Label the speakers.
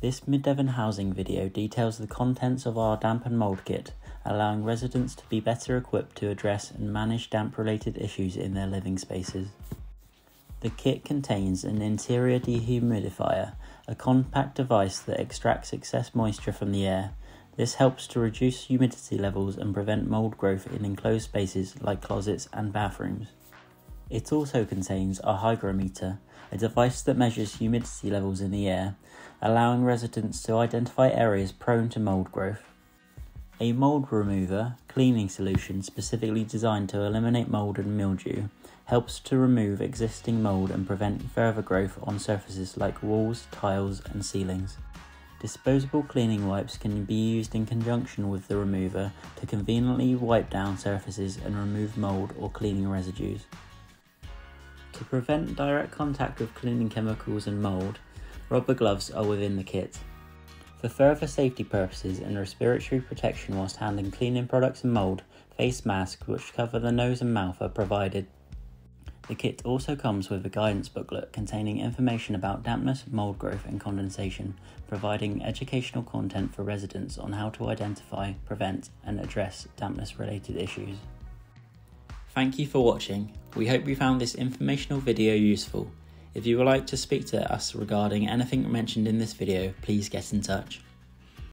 Speaker 1: This Mid Devon housing video details the contents of our damp and mould kit, allowing residents to be better equipped to address and manage damp related issues in their living spaces. The kit contains an interior dehumidifier, a compact device that extracts excess moisture from the air. This helps to reduce humidity levels and prevent mould growth in enclosed spaces like closets and bathrooms. It also contains a hygrometer, a device that measures humidity levels in the air, allowing residents to identify areas prone to mould growth. A mould remover cleaning solution specifically designed to eliminate mould and mildew helps to remove existing mould and prevent further growth on surfaces like walls, tiles, and ceilings. Disposable cleaning wipes can be used in conjunction with the remover to conveniently wipe down surfaces and remove mould or cleaning residues. To prevent direct contact with cleaning chemicals and mould, rubber gloves are within the kit. For further safety purposes and respiratory protection whilst handling cleaning products and mould, face masks which cover the nose and mouth are provided. The kit also comes with a guidance booklet containing information about dampness, mould growth, and condensation, providing educational content for residents on how to identify, prevent, and address dampness related issues. Thank you for watching. We hope you found this informational video useful. If you would like to speak to us regarding anything mentioned in this video, please get in touch.